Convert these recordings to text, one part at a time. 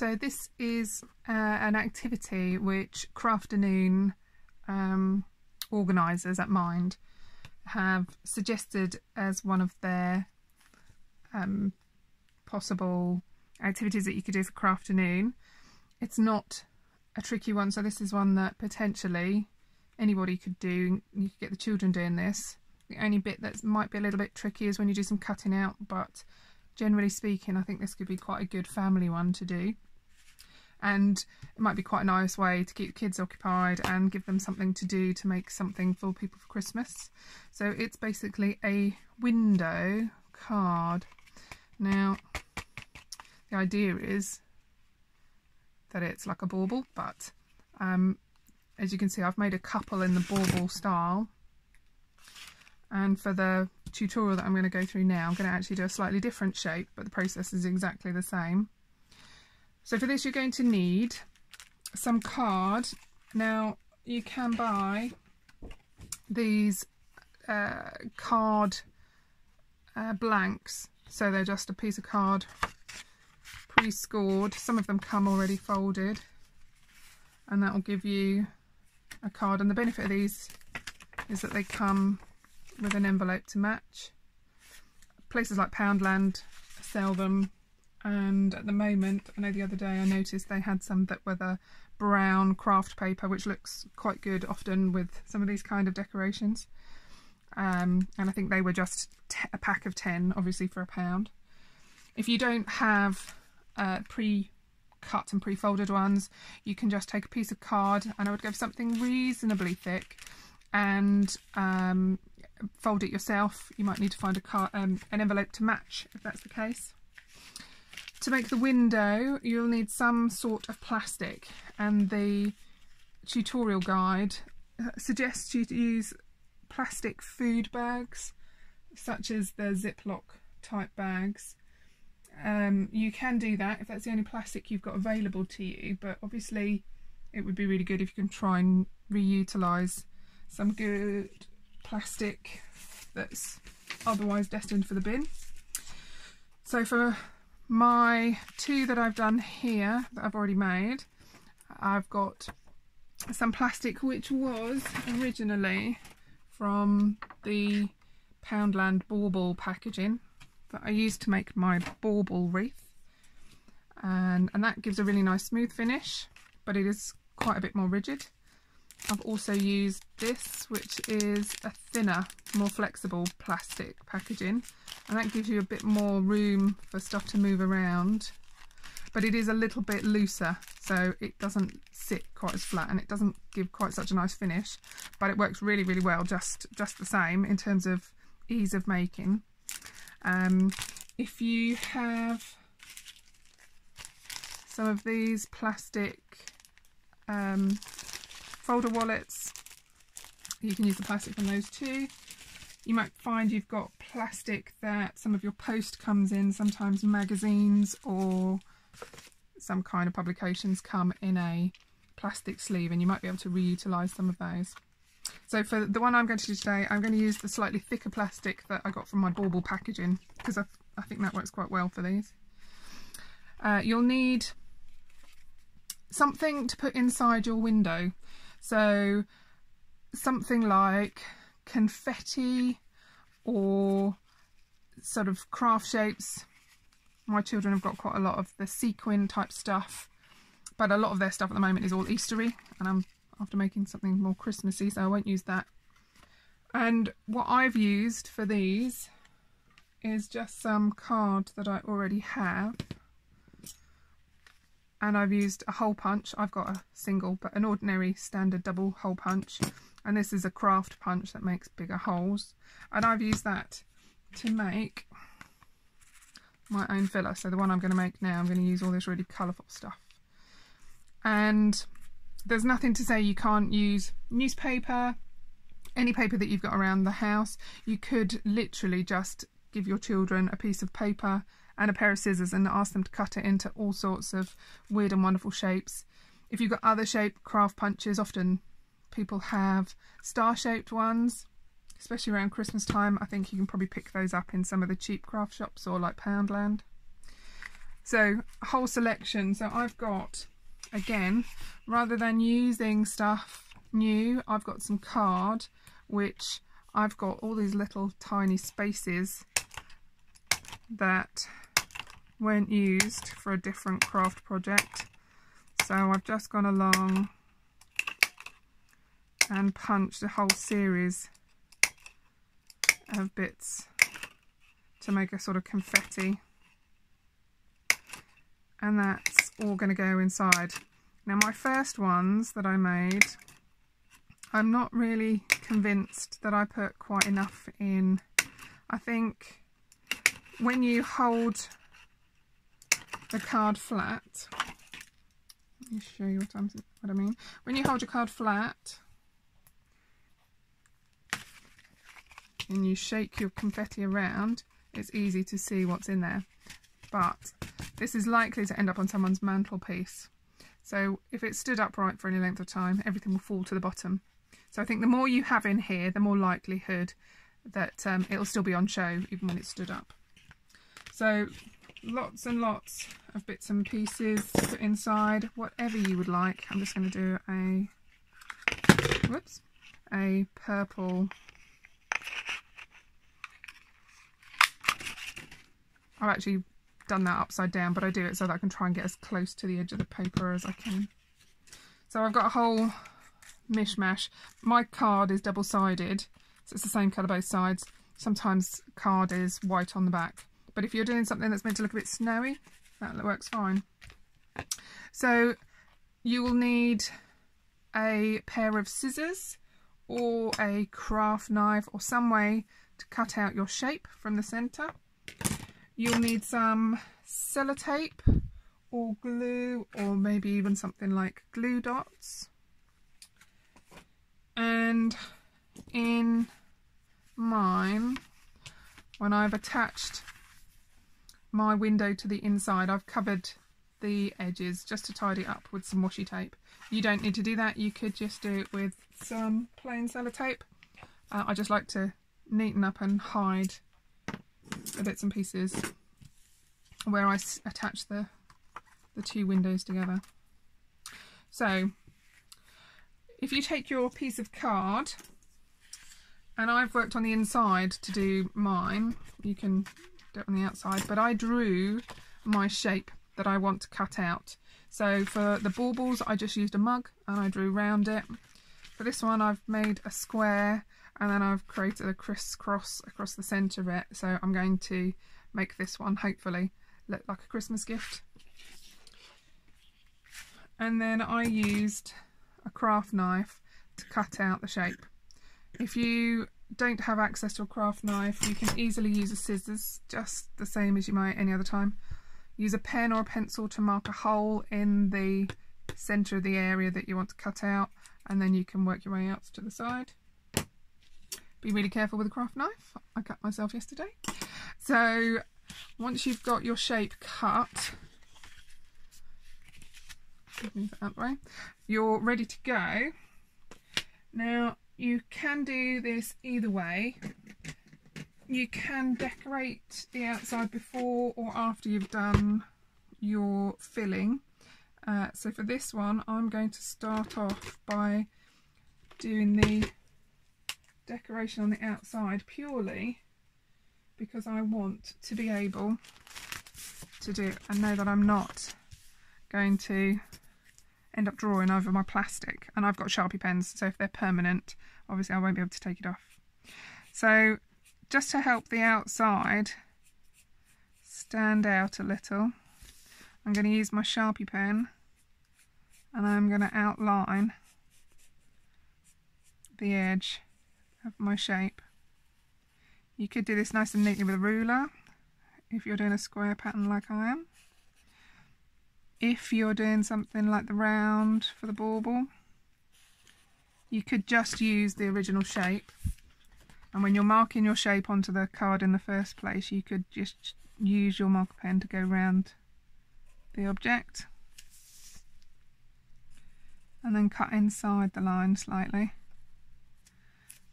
So this is uh, an activity which Crafternoon um, organisers at Mind have suggested as one of their um, possible activities that you could do for Crafternoon. It's not a tricky one, so this is one that potentially anybody could do. You could get the children doing this. The only bit that might be a little bit tricky is when you do some cutting out, but generally speaking, I think this could be quite a good family one to do. And it might be quite a nice way to keep kids occupied and give them something to do to make something for people for Christmas. So it's basically a window card. Now, the idea is that it's like a bauble, but um, as you can see, I've made a couple in the bauble style. And for the tutorial that I'm going to go through now, I'm going to actually do a slightly different shape, but the process is exactly the same. So for this, you're going to need some card. Now, you can buy these uh, card uh, blanks. So they're just a piece of card pre-scored. Some of them come already folded. And that will give you a card. And the benefit of these is that they come with an envelope to match. Places like Poundland sell them and at the moment, I know the other day I noticed they had some that were the brown craft paper which looks quite good often with some of these kind of decorations. Um, and I think they were just a pack of 10 obviously for a pound. If you don't have uh, pre-cut and pre-folded ones you can just take a piece of card and I would go for something reasonably thick and um, fold it yourself. You might need to find a car, um, an envelope to match if that's the case. To make the window you'll need some sort of plastic and the tutorial guide uh, suggests you to use plastic food bags such as the Ziploc type bags. Um, you can do that if that's the only plastic you've got available to you but obviously it would be really good if you can try and reutilise some good plastic that's otherwise destined for the bin. So for my two that I've done here that I've already made, I've got some plastic which was originally from the Poundland Bauble packaging that I used to make my bauble wreath and, and that gives a really nice smooth finish but it is quite a bit more rigid. I've also used this, which is a thinner, more flexible plastic packaging, and that gives you a bit more room for stuff to move around. But it is a little bit looser, so it doesn't sit quite as flat, and it doesn't give quite such a nice finish. But it works really, really well, just just the same in terms of ease of making. Um, if you have some of these plastic um, folder wallets. You can use the plastic from those too. You might find you've got plastic that some of your post comes in, sometimes magazines or some kind of publications come in a plastic sleeve and you might be able to reutilise some of those. So for the one I'm going to do today, I'm going to use the slightly thicker plastic that I got from my bauble packaging because I, I think that works quite well for these. Uh, you'll need something to put inside your window. So something like confetti or sort of craft shapes. My children have got quite a lot of the sequin type stuff, but a lot of their stuff at the moment is all Eastery, and I'm after making something more Christmassy, so I won't use that. And what I've used for these is just some card that I already have and I've used a hole punch. I've got a single, but an ordinary standard double hole punch. And this is a craft punch that makes bigger holes. And I've used that to make my own filler. So the one I'm going to make now, I'm going to use all this really colourful stuff. And there's nothing to say you can't use newspaper, any paper that you've got around the house. You could literally just give your children a piece of paper and a pair of scissors and ask them to cut it into all sorts of weird and wonderful shapes. If you've got other shape craft punches, often people have star-shaped ones, especially around Christmas time. I think you can probably pick those up in some of the cheap craft shops or like Poundland. So whole selection. So I've got, again, rather than using stuff new, I've got some card, which I've got all these little tiny spaces that weren't used for a different craft project. So I've just gone along and punched a whole series of bits to make a sort of confetti and that's all going to go inside. Now my first ones that I made I'm not really convinced that I put quite enough in. I think when you hold the card flat, let me show you what, what I mean. When you hold your card flat and you shake your confetti around, it's easy to see what's in there. But this is likely to end up on someone's mantelpiece. So if it stood upright for any length of time, everything will fall to the bottom. So I think the more you have in here, the more likelihood that um, it'll still be on show even when it's stood up. So lots and lots of bits and pieces to put inside, whatever you would like. I'm just going to do a, whoops, a purple I've actually done that upside down, but I do it so that I can try and get as close to the edge of the paper as I can. So I've got a whole mishmash. My card is double-sided, so it's the same colour both sides. Sometimes card is white on the back. But if you're doing something that's meant to look a bit snowy, that works fine. So you will need a pair of scissors or a craft knife or some way to cut out your shape from the centre. You'll need some sellotape or glue or maybe even something like glue dots. And in mine when I've attached my window to the inside I've covered the edges just to tidy up with some washi tape. You don't need to do that. You could just do it with some plain sellotape. Uh, I just like to neaten up and hide bits and pieces where I attach the the two windows together so if you take your piece of card, and I've worked on the inside to do mine, you can do it on the outside, but I drew my shape that I want to cut out. So for the baubles, I just used a mug and I drew round it. For this one, I've made a square and then I've created a crisscross across the centre of it. So I'm going to make this one, hopefully, look like a Christmas gift. And then I used a craft knife to cut out the shape. If you don't have access to a craft knife, you can easily use a scissors, just the same as you might any other time. Use a pen or a pencil to mark a hole in the centre of the area that you want to cut out, and then you can work your way out to the side. Be really careful with a craft knife. I cut myself yesterday. So once you've got your shape cut, move that way. You're ready to go. Now you can do this either way. You can decorate the outside before or after you've done your filling. Uh, so for this one I'm going to start off by doing the decoration on the outside purely because I want to be able to do it and know that I'm not going to end up drawing over my plastic and I've got Sharpie pens so if they're permanent obviously I won't be able to take it off. So just to help the outside stand out a little I'm going to use my Sharpie pen and I'm going to outline the edge of my shape. You could do this nice and neatly with a ruler if you're doing a square pattern like I am. If you're doing something like the round for the bauble you could just use the original shape. And when you're marking your shape onto the card in the first place you could just use your marker pen to go round the object and then cut inside the line slightly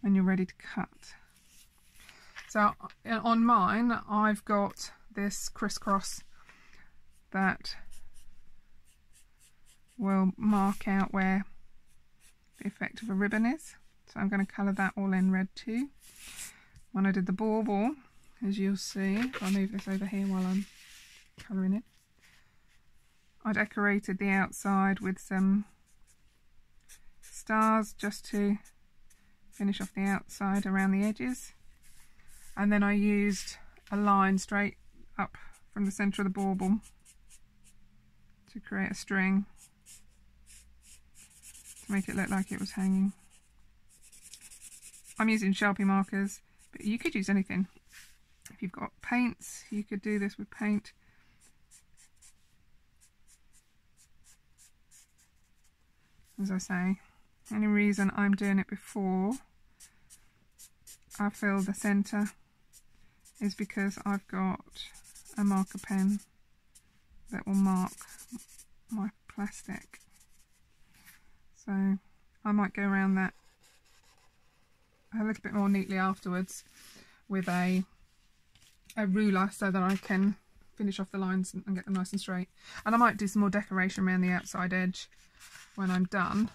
when you're ready to cut. So uh, on mine I've got this crisscross that will mark out where the effect of a ribbon is. So I'm going to colour that all in red too. When I did the bauble, as you'll see, I'll move this over here while I'm colouring it. I decorated the outside with some stars just to finish off the outside around the edges. And then I used a line straight up from the centre of the bauble to create a string to make it look like it was hanging. I'm using Sharpie markers, but you could use anything. If you've got paints, you could do this with paint. As I say, any reason I'm doing it before I fill the centre is because I've got a marker pen that will mark my plastic. So I might go around that a little bit more neatly afterwards with a a ruler so that I can finish off the lines and, get them nice and straight. And I might do some more decoration around the outside edge when I'm done.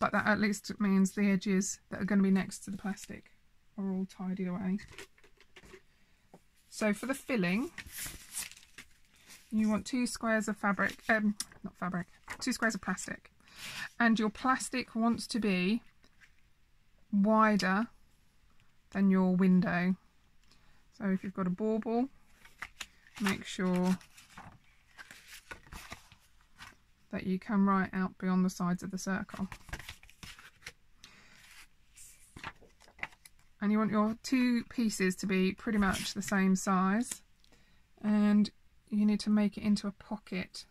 But that at least means the edges that are going to be next to the plastic are all tidied away. So for the filling, you want two squares of fabric, um, not fabric, two squares of plastic. And your plastic wants to be wider than your window. So if you've got a bauble, make sure that you come right out beyond the sides of the circle. And you want your two pieces to be pretty much the same size. And you need to make it into a pocket.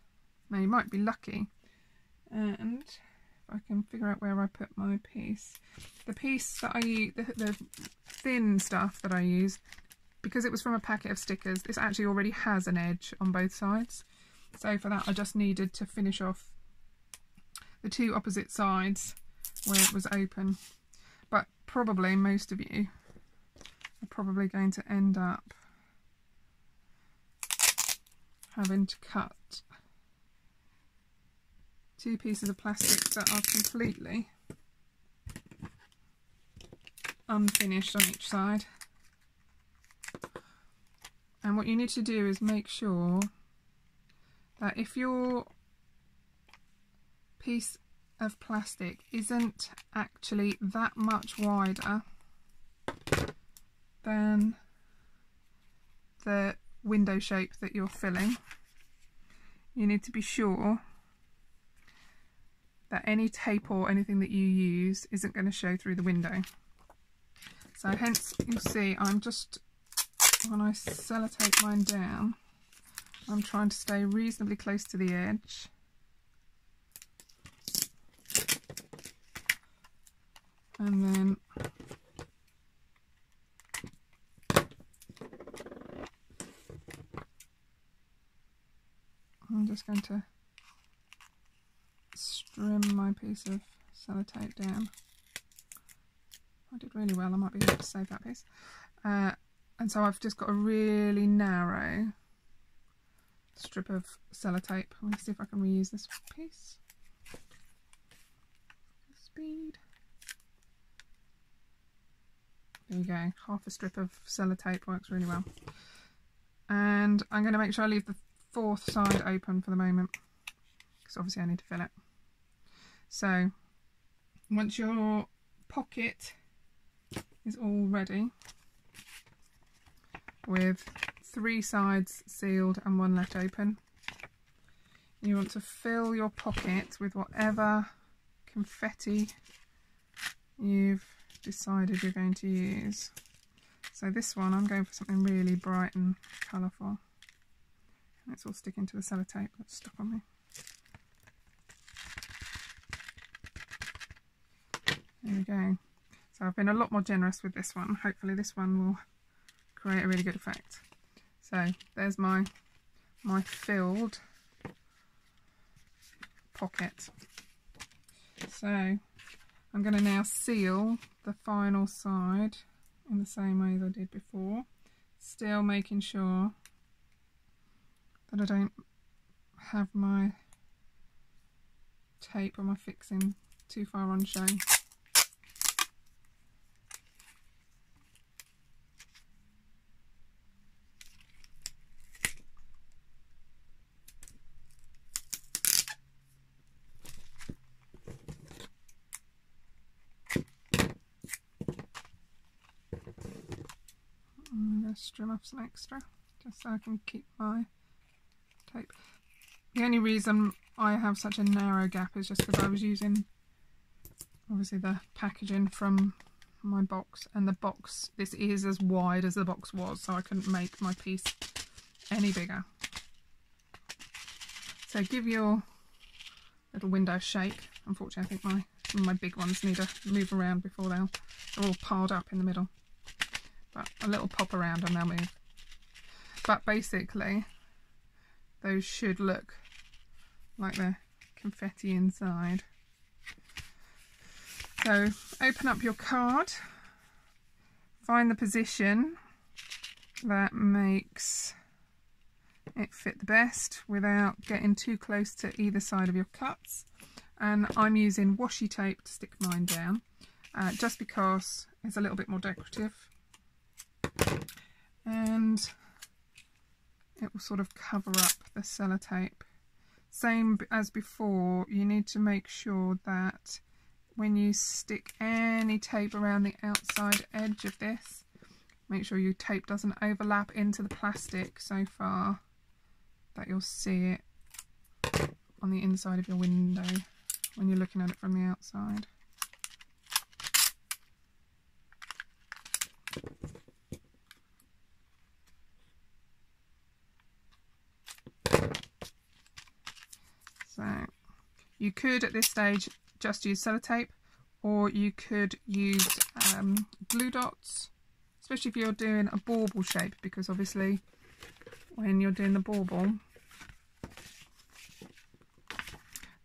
Now you might be lucky. And if I can figure out where I put my piece. The piece that I use, the, the thin stuff that I use, because it was from a packet of stickers, this actually already has an edge on both sides. So for that I just needed to finish off the two opposite sides where it was open. Probably most of you are probably going to end up having to cut two pieces of plastic that are completely unfinished on each side. And what you need to do is make sure that if your piece of plastic isn't actually that much wider than the window shape that you're filling, you need to be sure that any tape or anything that you use isn't going to show through the window. So hence you'll see I'm just, when I sellotape mine down, I'm trying to stay reasonably close to the edge. And then I'm just going to trim my piece of sellotape down. I did really well, I might be able to save that piece. Uh, and so I've just got a really narrow strip of sellotape. Let me see if I can reuse this piece. Speed. There you go, half a strip of sellotape works really well. And I'm going to make sure I leave the fourth side open for the moment because obviously I need to fill it. So once your pocket is all ready with three sides sealed and one left open, you want to fill your pocket with whatever confetti you've decided you're going to use. So this one, I'm going for something really bright and colourful. And it's all sticking to the sellotape that's stuck on me. There we go. So I've been a lot more generous with this one. Hopefully this one will create a really good effect. So there's my my filled pocket. So I'm going to now seal the final side in the same way as I did before. Still making sure that I don't have my tape or my fixing too far on show. I'm going trim off some extra just so I can keep my tape. The only reason I have such a narrow gap is just because I was using obviously the packaging from my box and the box this is as wide as the box was so I couldn't make my piece any bigger. So give your little window shake. Unfortunately I think my my big ones need to move around before they'll they're all piled up in the middle but a little pop around and they'll move but basically those should look like the confetti inside so open up your card, find the position that makes it fit the best without getting too close to either side of your cuts. And I'm using washi tape to stick mine down, uh, just because it's a little bit more decorative. And it will sort of cover up the sellotape. Same as before, you need to make sure that when you stick any tape around the outside edge of this make sure your tape doesn't overlap into the plastic so far that you'll see it on the inside of your window when you're looking at it from the outside. So you could at this stage just use sellotape or you could use um, glue dots, especially if you're doing a bauble shape because obviously when you're doing the bauble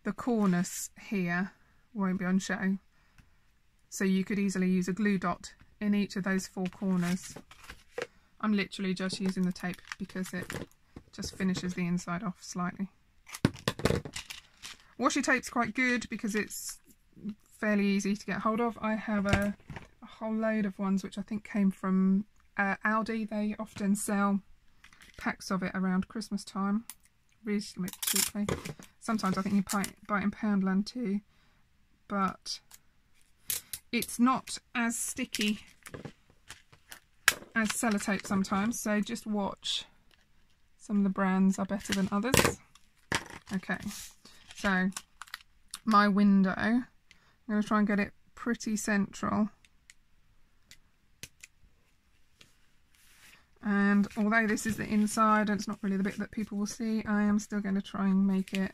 the corners here won't be on show so you could easily use a glue dot in each of those four corners. I'm literally just using the tape because it just finishes the inside off slightly. Washi tape's quite good because it's fairly easy to get hold of. I have a, a whole load of ones which I think came from uh, Aldi. They often sell packs of it around Christmas time reasonably cheaply. Sometimes I think you buy, buy it in Poundland too, but it's not as sticky as sellotape sometimes, so just watch. Some of the brands are better than others. Okay, so my window, I'm going to try and get it pretty central. And although this is the inside and it's not really the bit that people will see, I am still going to try and make it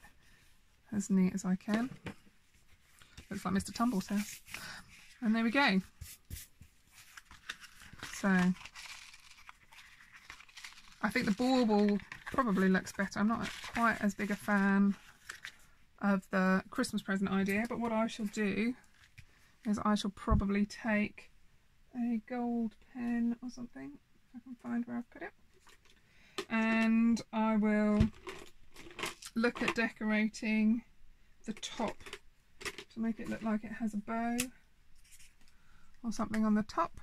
as neat as I can. Looks like Mr. Tumble's house. And there we go. So, I think the bauble probably looks better. I'm not quite as big a fan of the Christmas present idea, but what I shall do is I shall probably take a gold pen or something, if I can find where I've put it, and I will look at decorating the top to make it look like it has a bow or something on the top.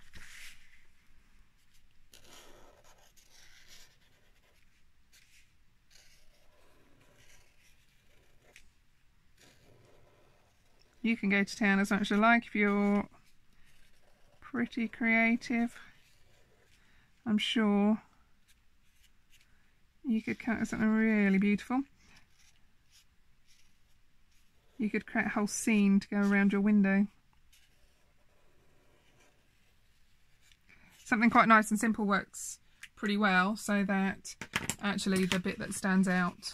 You can go to town as much as you like if you're pretty creative. I'm sure you could cut something really beautiful. You could create a whole scene to go around your window. Something quite nice and simple works pretty well so that actually the bit that stands out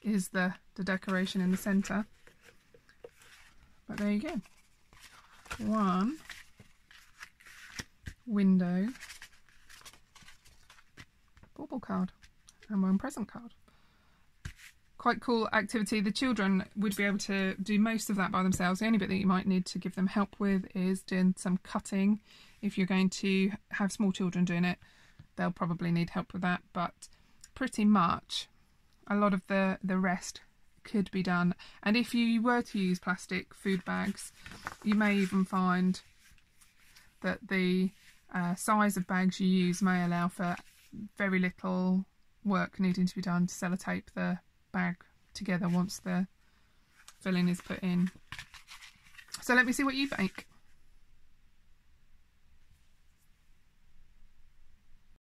is the, the decoration in the centre. But there you go. One window bauble card and one present card. Quite cool activity. The children would be able to do most of that by themselves. The only bit that you might need to give them help with is doing some cutting. If you're going to have small children doing it, they'll probably need help with that. But pretty much a lot of the, the rest could be done. And if you were to use plastic food bags, you may even find that the uh, size of bags you use may allow for very little work needing to be done to sellotape the bag together once the filling is put in. So let me see what you bake.